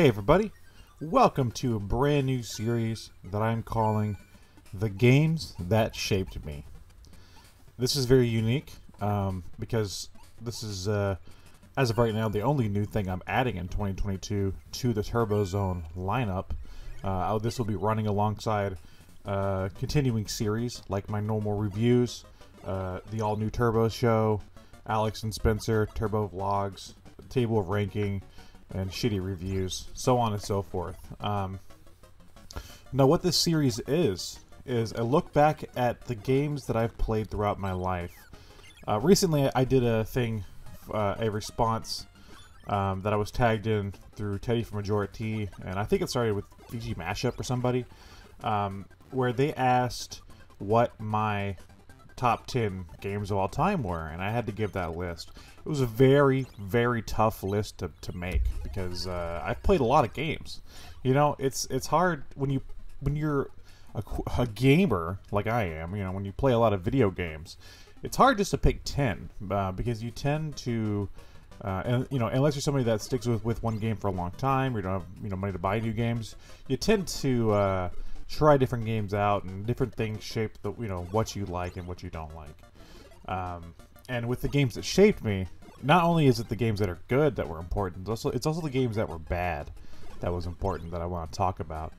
Hey, everybody. Welcome to a brand new series that I'm calling The Games That Shaped Me. This is very unique um, because this is, uh, as of right now, the only new thing I'm adding in 2022 to the Turbo Zone lineup. Uh, this will be running alongside uh, continuing series like my normal reviews, uh, the all new Turbo Show, Alex and Spencer, Turbo Vlogs, Table of Ranking, and shitty reviews, so on and so forth. Um, now, what this series is, is a look back at the games that I've played throughout my life. Uh, recently, I did a thing, uh, a response um, that I was tagged in through Teddy from Majora T, and I think it started with VG Mashup or somebody, um, where they asked what my top 10 games of all time were, and I had to give that list. It was a very, very tough list to, to make because uh, I've played a lot of games. You know, it's it's hard when you when you're a, a, gamer like I am. You know, when you play a lot of video games, it's hard just to pick 10 uh, because you tend to. Uh, and you know, unless you're somebody that sticks with, with one game for a long time, or you don't have you know money to buy new games, you tend to uh, try different games out, and different things shape the you know what you like and what you don't like. Um, and with the games that shaped me, not only is it the games that are good that were important, it's also it's also the games that were bad that was important that I want to talk about.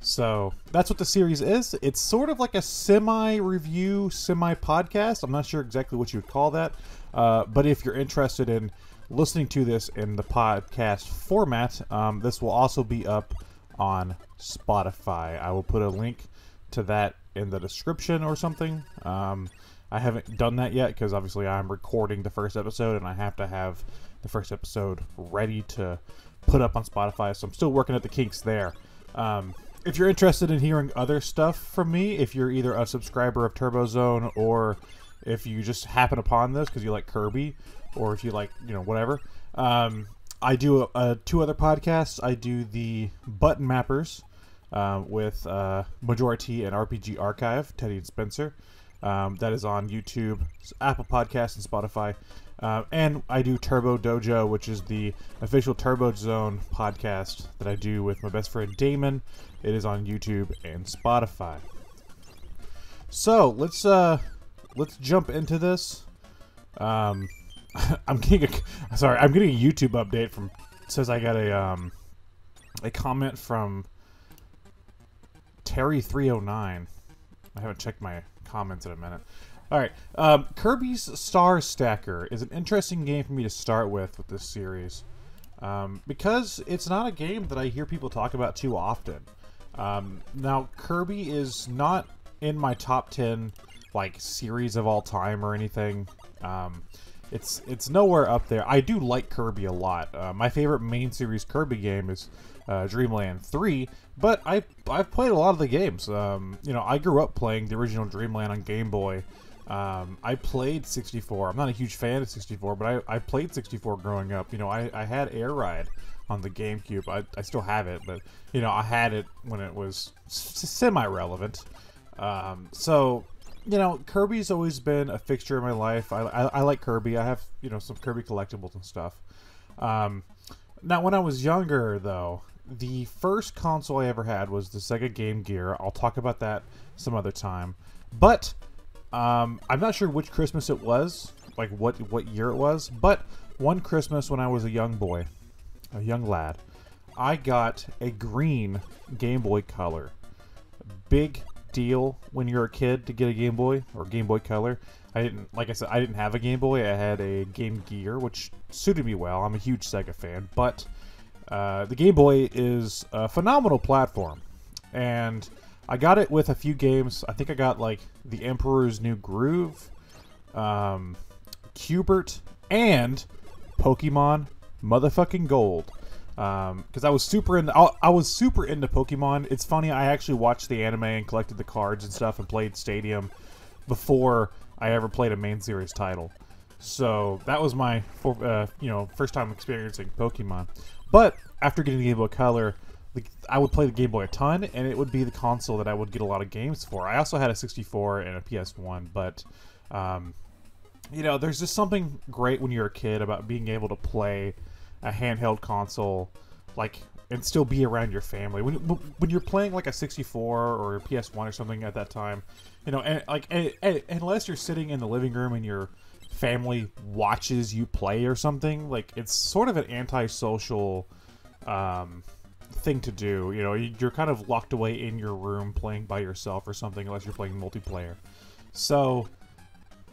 So that's what the series is. It's sort of like a semi-review, semi-podcast. I'm not sure exactly what you would call that, uh, but if you're interested in listening to this in the podcast format, um, this will also be up on Spotify. I will put a link to that in the description or something. Um, I haven't done that yet because obviously I'm recording the first episode and I have to have the first episode ready to put up on Spotify. So I'm still working at the kinks there. Um, if you're interested in hearing other stuff from me, if you're either a subscriber of TurboZone or if you just happen upon this because you like Kirby or if you like, you know, whatever, um, I do a, a, two other podcasts. I do the Button Mappers uh, with uh, Majora T and RPG Archive, Teddy and Spencer. Um, that is on YouTube, Apple Podcasts, and Spotify. Uh, and I do Turbo Dojo, which is the official Turbo Zone podcast that I do with my best friend Damon. It is on YouTube and Spotify. So let's uh, let's jump into this. Um, I'm getting a sorry, I'm getting a YouTube update from says I got a um a comment from Terry309. I haven't checked my comments in a minute. All right, um, Kirby's Star Stacker is an interesting game for me to start with with this series um, because it's not a game that I hear people talk about too often. Um, now, Kirby is not in my top ten like series of all time or anything. Um, it's it's nowhere up there. I do like Kirby a lot. Uh, my favorite main series Kirby game is uh, Dreamland 3, but I I've played a lot of the games. Um, you know, I grew up playing the original Dreamland on Game Boy. Um, I played 64. I'm not a huge fan of 64, but I, I played 64 growing up. You know, I, I had Air Ride on the GameCube. I, I still have it, but you know, I had it when it was semi-relevant. Um, so you know, Kirby's always been a fixture in my life. I, I, I, like Kirby. I have, you know, some Kirby collectibles and stuff. Um, now, when I was younger, though, the first console I ever had was the Sega Game Gear. I'll talk about that some other time. But um, I'm not sure which Christmas it was, like what what year it was. But one Christmas when I was a young boy, a young lad, I got a green Game Boy Color. Big deal when you're a kid to get a Game Boy or Game Boy Color. I didn't, like I said, I didn't have a Game Boy. I had a Game Gear, which suited me well. I'm a huge Sega fan, but uh, the Game Boy is a phenomenal platform, and I got it with a few games. I think I got like the Emperor's New Groove, um, Q*bert, and Pokemon Motherfucking Gold. Because um, I was super into, I, I was super into Pokemon. It's funny, I actually watched the anime and collected the cards and stuff and played Stadium before I ever played a main series title. So that was my, for, uh, you know, first time experiencing Pokemon. But after getting the Game Boy Color, the, I would play the Game Boy a ton, and it would be the console that I would get a lot of games for. I also had a 64 and a PS1, but, um, you know, there's just something great when you're a kid about being able to play a handheld console like and still be around your family when when you're playing like a 64 or a PS1 or something at that time. You know, and like and, and, unless you're sitting in the living room and your family watches you play or something, like it's sort of an antisocial um, thing to do. You know, you're kind of locked away in your room playing by yourself or something, unless you're playing multiplayer. So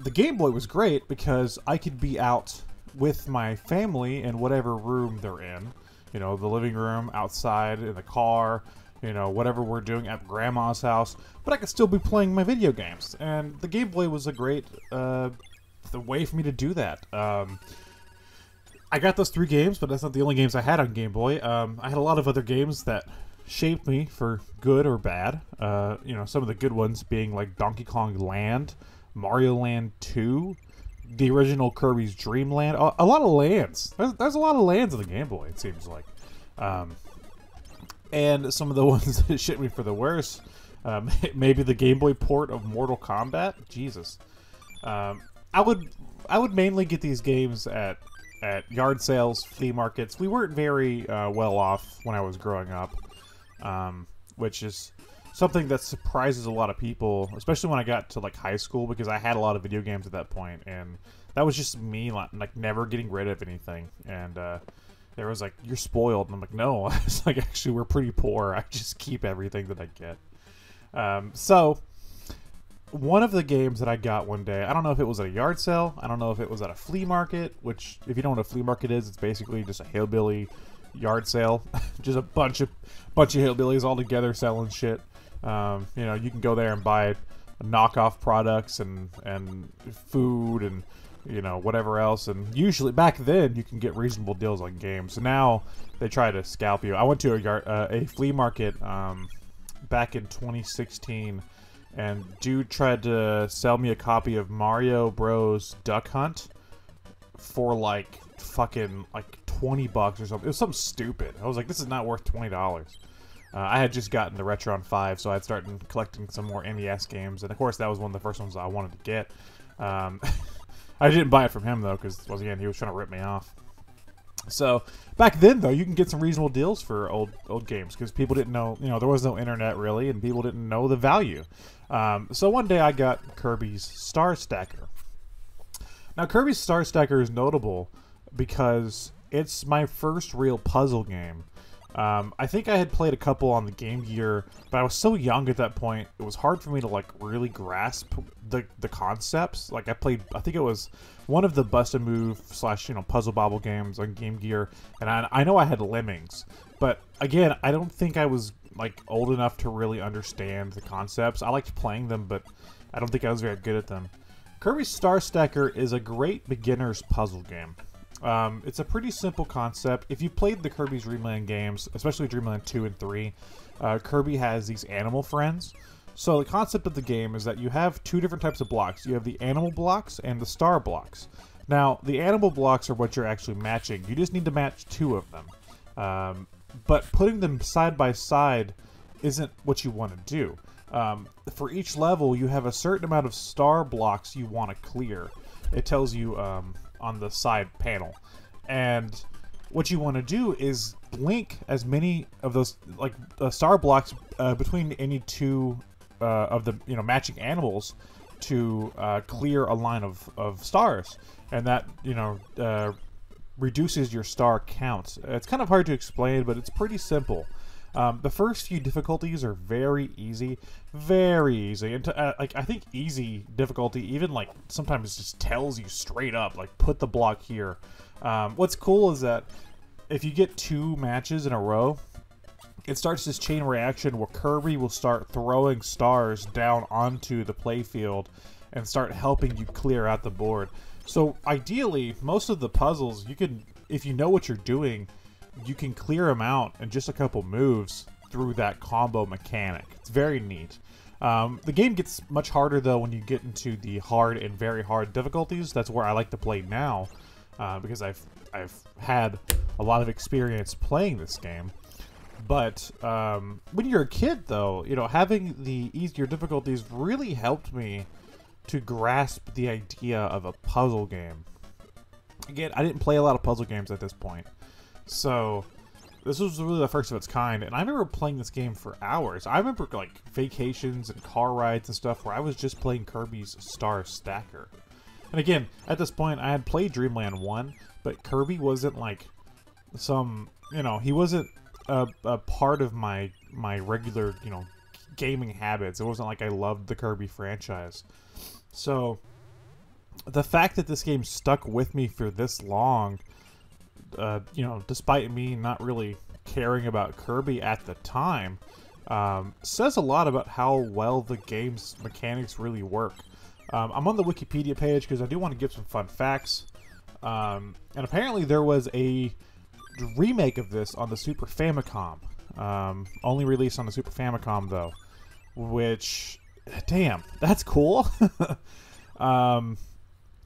the Game Boy was great because I could be out with my family in whatever room they're in. You know, the living room, outside, in the car, you know, whatever we're doing at grandma's house, but I could still be playing my video games. And the Game Boy was a great uh, the way for me to do that. Um, I got those three games, but that's not the only games I had on Game Boy. Um, I had a lot of other games that shaped me for good or bad. Uh, you know, some of the good ones being like Donkey Kong Land, Mario Land 2, the original Kirby's Dream Land. A, lot of lands. There's, there's, a lot of lands on the Game Boy, it seems like. Um, and some of the ones that shit me for the worst. Um, maybe the Game Boy port of Mortal Kombat. Jesus. Um, I would I would mainly get these games at at yard sales, flea markets. We weren't very uh, well off when I was growing up, um, which is something that surprises a lot of people, especially when I got to like high school because I had a lot of video games at that point, and that was just me like, never getting rid of anything. And uh, there was like, "You're spoiled," and I'm like, "No, it's like actually we're pretty poor. I just keep everything that I get." Um, so one of the games that I got one day, I don't know if it was at a yard sale, I don't know if it was at a flea market, which if you don't know what a flea market is, it's basically just a hillbilly yard sale, just a bunch of bunch of hillbillies all together selling shit. Um, you know, you can go there and buy knockoff products and and food and you know whatever else. And usually back then you can get reasonable deals on games. So now they try to scalp you. I went to a uh, a flea market um, back in 2016 and dude tried to sell me a copy of Mario Bros. Duck Hunt for like fucking like 20 bucks or something. It was something stupid. I was like, this is not worth $20. Uh, I had just gotten the Retron 5, so I'd started collecting some more NES games, and of course that was one of the first ones I wanted to get. Um, I didn't buy it from him though, because once again he was trying to rip me off. So back then, though, you can get some reasonable deals for old old games because people didn't know, you know, there was no internet really, and people didn't know the value. Um, so one day I got Kirby's Star Stacker. Now Kirby's Star Stacker is notable because it's my first real puzzle game. Um, I think I had played a couple on the Game Gear, but I was so young at that point, it was hard for me to like really grasp the the concepts. Like I played, I think it was one of the Bust a Move slash you know Puzzle Bobble games on Game Gear, and I, I know I had Lemmings, but again, I don't think I was like old enough to really understand the concepts. I liked playing them, but I don't think I was very good at them. Kirby Star Stacker is a great beginner's puzzle game. Um, it's a pretty simple concept. If you've played the Kirby's Dreamland games, especially Dreamland 2 and 3, uh, Kirby has these animal friends. So the concept of the game is that you have two different types of blocks. You have the animal blocks and the star blocks. Now, the animal blocks are what you're actually matching. You just need to match two of them. Um, but putting them side by side isn't what you want to do. Um, for each level, you have a certain amount of star blocks you want to clear. It tells you um, on the side panel. And what you want to do is link as many of those like uh, star blocks uh, between any two uh, of the you know matching animals to uh, clear a line of, of stars, and that you know uh, reduces your star count. It's kind of hard to explain, but it's pretty simple. Um, the first few difficulties are very easy, very easy, and to, uh, like I think easy difficulty even like sometimes just tells you straight up like put the block here. Um, what's cool is that if you get two matches in a row, it starts this chain reaction where Kirby will start throwing stars down onto the playfield and start helping you clear out the board. So ideally, most of the puzzles you can, if you know what you're doing, you can clear them out in just a couple moves through that combo mechanic. It's very neat. Um, the game gets much harder though when you get into the hard and very hard difficulties. That's where I like to play now uh, because I've I've had a lot of experience playing this game. But um, when you're a kid, though, you know, having the easier difficulties really helped me to grasp the idea of a puzzle game. Again, I didn't play a lot of puzzle games at this point, so this was really the first of its kind, and I remember playing this game for hours. I remember like vacations and car rides and stuff where I was just playing Kirby's Star Stacker. And again, at this point, I had played Dreamland 1, but Kirby wasn't like some, you know, he wasn't a, a part of my my regular, you know, gaming habits. It wasn't like I loved the Kirby franchise. So the fact that this game stuck with me for this long, uh, you know, despite me not really caring about Kirby at the time, um, says a lot about how well the game's mechanics really work. Um, I'm on the Wikipedia page because I do want to give some fun facts. Um, and apparently there was a remake of this on the Super Famicom. Um, only released on the Super Famicom though, which, damn, that's cool.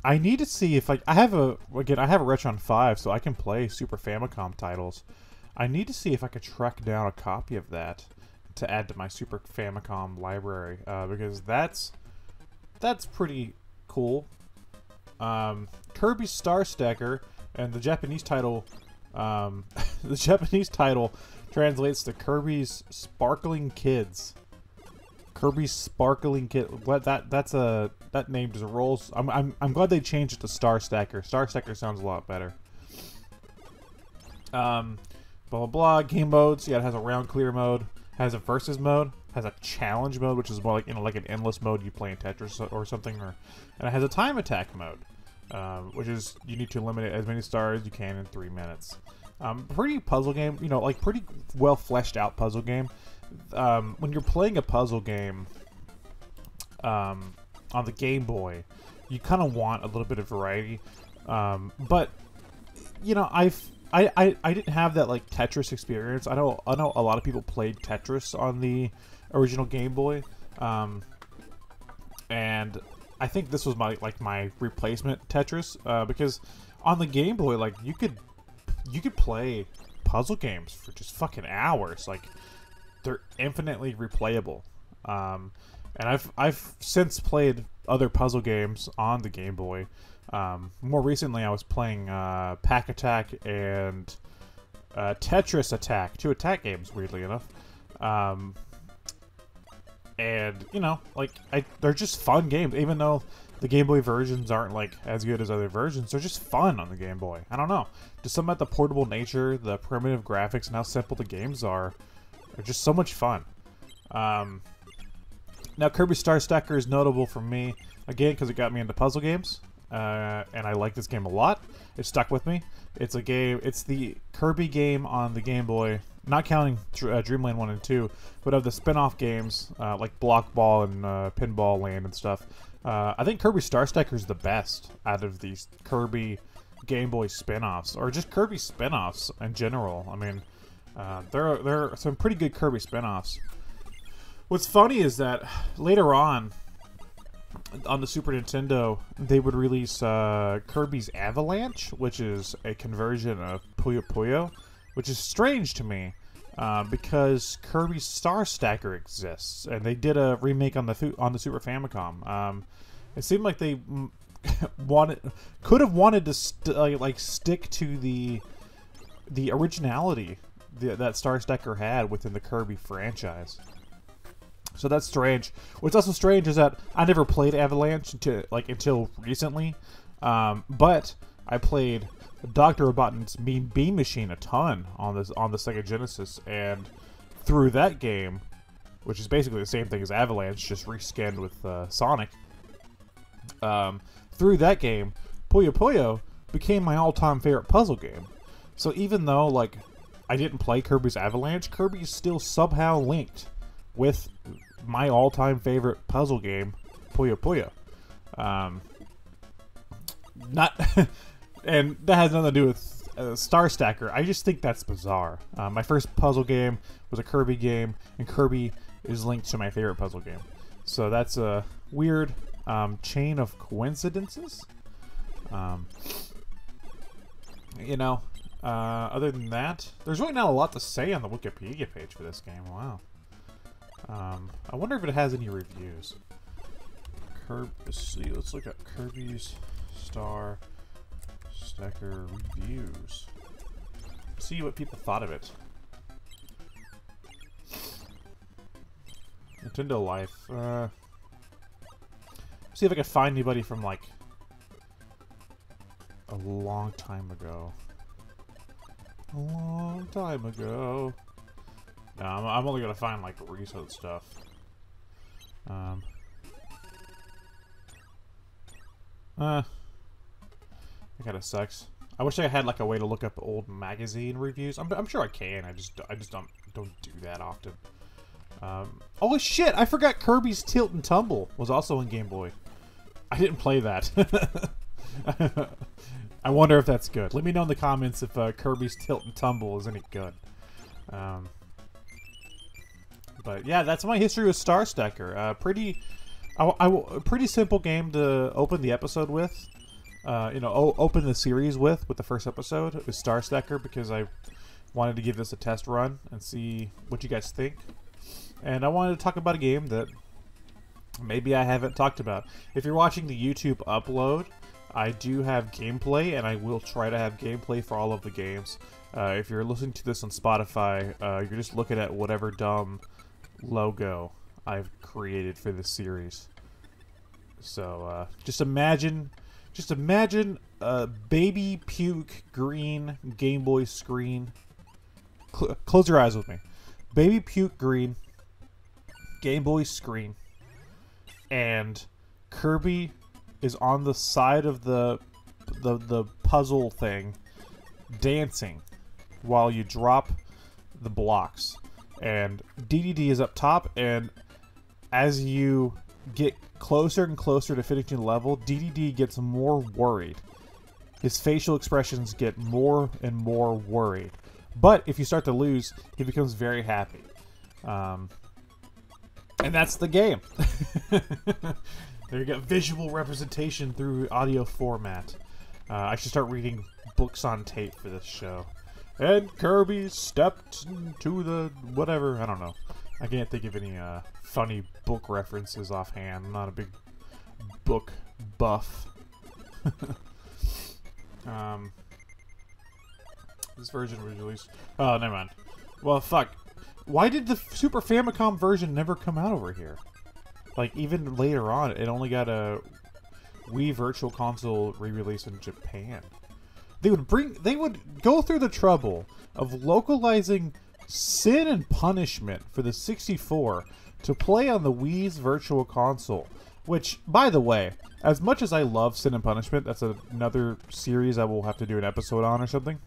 I need to see if I I have a again I have a Retron Five, so I can play Super Famicom titles. I need to see if I could track down a copy of that to add to my Super Famicom library uh, because that's that's pretty cool. Um, Kirby Star Stacker and the Japanese title, um, the Japanese title translates to Kirby's Sparkling Kids. Kirby's Sparkling Kit. What that that's a that name just rolls. I'm I'm I'm glad they changed it to Star Stacker. Star Stacker sounds a lot better. Um, blah blah blah. Game modes. Yeah, it has a round clear mode. Has a versus mode. Has a challenge mode, which is more like you know like an endless mode you play in Tetris or something. Or and it has a time attack mode, um, which is you need to eliminate as many stars as you can in three minutes. Um, pretty puzzle game. You know, like pretty well fleshed out puzzle game um, when you're playing a puzzle game um, on the Game Boy, you kind of want a little bit of variety. Um, but you know, I've I, I, I didn't have that like Tetris experience. I know I know a lot of people played Tetris on the original Game Boy, um, and I think this was my like my replacement Tetris uh, because on the Game Boy, like you could you could play puzzle games for just fucking hours. Like they're infinitely replayable. Um, and I've I've since played other puzzle games on the Game Boy. Um, more recently, I was playing uh, Pac-Attack and uh, Tetris Attack, two attack games, weirdly enough. Um, and you know, like I, they're just fun games, even though the Game Boy versions aren't like as good as other versions. They're just fun on the Game Boy. I don't know, just something about the portable nature, the primitive graphics, and how simple the games are. They're just so much fun. Um, now, Kirby Star Stacker is notable for me, again, because it got me into puzzle games. Uh, and I like this game a lot. It stuck with me. It's a game, it's the Kirby game on the Game Boy, not counting uh, Dreamland 1 and 2, but of the spin off games, uh, like Block Ball and uh, Pinball Land and stuff. Uh, I think Kirby Star Stacker is the best out of these Kirby Game Boy spin offs, or just Kirby spin offs in general. I mean, uh, there, are, there are some pretty good Kirby spin-offs. What's funny is that later on, on the Super Nintendo, they would release uh, Kirby's Avalanche, which is a conversion of Puyo Puyo, which is strange to me uh, because Kirby's Star Stacker exists, and they did a remake on the on the Super Famicom. Um, it seemed like they wanted could have wanted to st like stick to the the originality the, that Star Stacker had within the Kirby franchise. So that's strange. What's also strange is that I never played Avalanche until like until recently, um, but I played Doctor Robotnik's Mean Bean Machine a ton on this on the Sega Genesis, and through that game, which is basically the same thing as Avalanche, just reskinned with uh, Sonic. Um, through that game, Puyo Puyo became my all-time favorite puzzle game. So even though like I didn't play Kirby's Avalanche, Kirby is still somehow linked with my all-time favorite puzzle game, Puyo Puyo. Um, not, and that has nothing to do with uh, Star Stacker. I just think that's bizarre. Uh, my first puzzle game was a Kirby game, and Kirby is linked to my favorite puzzle game. So that's a weird um, chain of coincidences. Um, you know, uh, other than that, there's really not a lot to say on the Wikipedia page for this game. Wow. Um, I wonder if it has any reviews. Kirby, let's see, let's look at Kirby's Star Stacker reviews. See what people thought of it. Nintendo Life. Uh, see if I can find anybody from like a long time ago. A long time ago. No, I'm, I'm only gonna find like recent stuff. Um. Uh. That kind of sucks. I wish I had like a way to look up old magazine reviews. I'm, I'm sure I can. I just I just don't don't do that often. Um, oh shit! I forgot Kirby's Tilt and Tumble was also in Game Boy. I didn't play that. I wonder if that's good. Let me know in the comments if uh, Kirby's Tilt and Tumble is any good. Um, but yeah, that's my history with Star Stacker. Uh, pretty, I, I, pretty simple game to open the episode with. Uh, you know, open the series with with the first episode with Star Stacker because I wanted to give this a test run and see what you guys think. And I wanted to talk about a game that maybe I haven't talked about. If you're watching the YouTube upload, I do have gameplay, and I will try to have gameplay for all of the games. Uh, if you're listening to this on Spotify, uh, you're just looking at whatever dumb logo I've created for this series. So uh, just imagine, just imagine a baby puke green Game Boy screen. Cl close your eyes with me. Baby puke green Game Boy screen, and Kirby is on the side of the the the puzzle thing, dancing, while you drop the blocks, and Dedede is up top, and as you get closer and closer to finishing the level, Dedede gets more worried. His facial expressions get more and more worried. But if you start to lose, he becomes very happy. Um, and that's the game. there you go. Visual representation through audio format. Uh, I should start reading books on tape for this show. And Kirby stepped into the whatever. I don't know. I can't think of any uh, funny book references offhand. I'm not a big book buff. um, this version was released. Oh, never mind. Well, fuck. Why did the Super Famicom version never come out over here? Like, even later on, it only got a Wii Virtual Console re-release in Japan. They would bring, they would go through the trouble of localizing Sin and Punishment for the 64 to play on the Wii's Virtual Console. Which, by the way, as much as I love Sin and Punishment, that's another series I will have to do an episode on or something.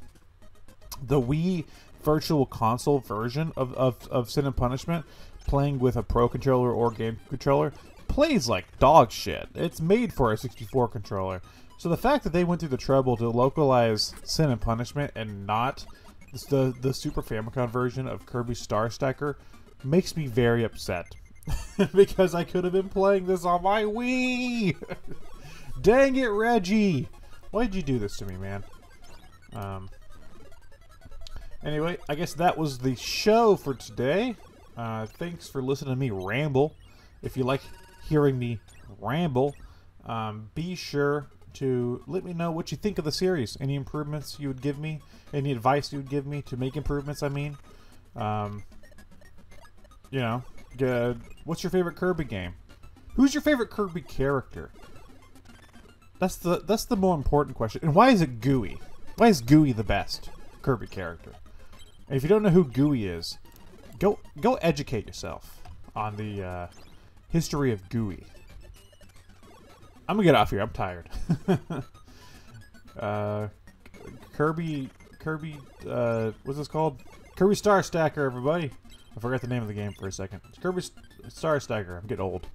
The Wii virtual console version of, of, of Sin and Punishment, playing with a Pro controller or game controller, plays like dog shit. It's made for a 64 controller. So the fact that they went through the trouble to localize Sin and Punishment and not the, the Super Famicom version of Kirby Star Stacker makes me very upset. because I could have been playing this on my Wii! Dang it, Reggie! Why'd you do this to me, man? Um, Anyway, I guess that was the show for today. Uh, thanks for listening to me ramble. If you like hearing me ramble, um, be sure to let me know what you think of the series. Any improvements you would give me, any advice you would give me to make improvements, I mean. Um, you know, good. what's your favorite Kirby game? Who's your favorite Kirby character? That's the that's the more important question. And why is it Gooey? Why is Gooey the best Kirby character? if you don't know who Gooey is, go go educate yourself on the uh, history of Gooey. I'm gonna get off here. I'm tired. uh, Kirby, Kirby, uh, what's this called? Kirby Star Stacker, everybody. I forgot the name of the game for a second. It's Kirby Star Stacker. I'm getting old.